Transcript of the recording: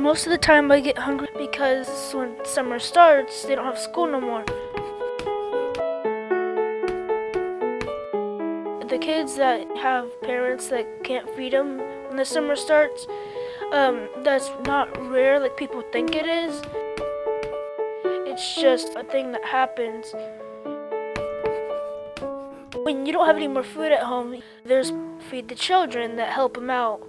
Most of the time I get hungry because when summer starts, they don't have school no more. The kids that have parents that can't feed them when the summer starts, um, that's not rare like people think it is. It's just a thing that happens. When you don't have any more food at home, there's Feed the Children that help them out.